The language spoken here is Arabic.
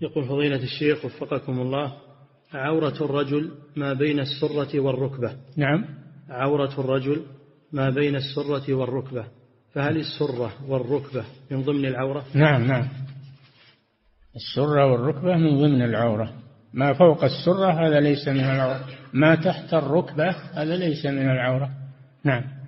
يقول فضيلة الشيخ وفقكم الله عورة الرجل ما بين السرة والركبة. نعم. عورة الرجل ما بين السرة والركبة. فهل السرة والركبة من ضمن العورة؟ نعم نعم. السرة والركبة من ضمن العورة. ما فوق السرة هذا ليس من العورة. ما تحت الركبة هذا ليس من العورة. نعم.